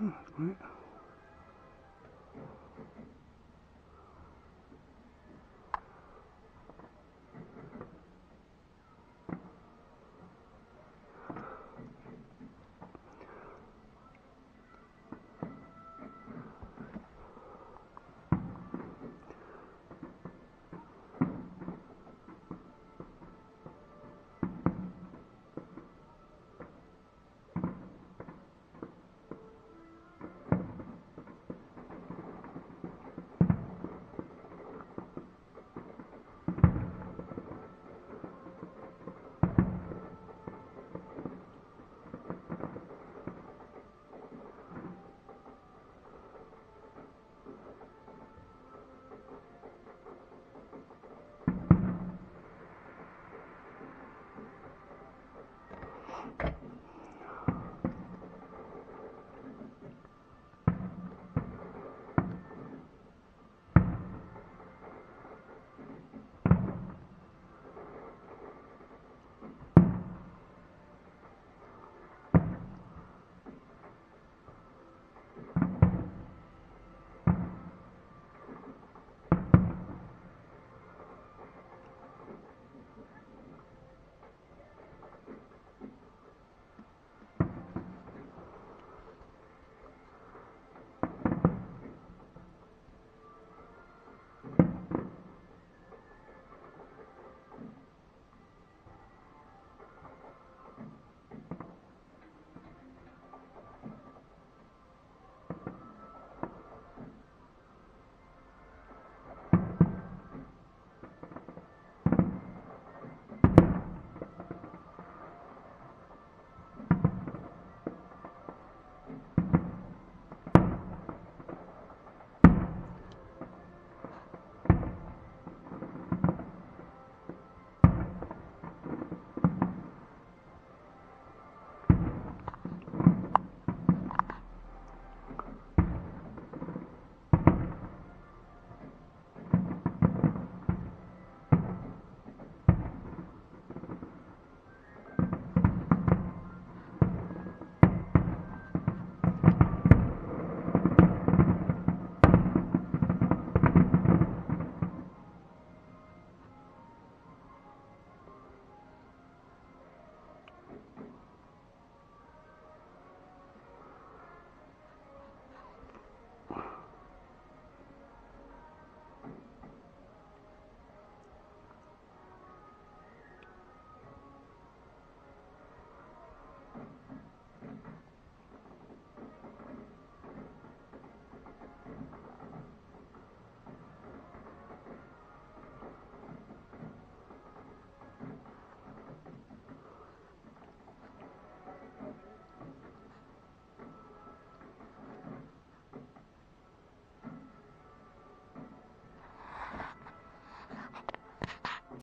Oh, that's great.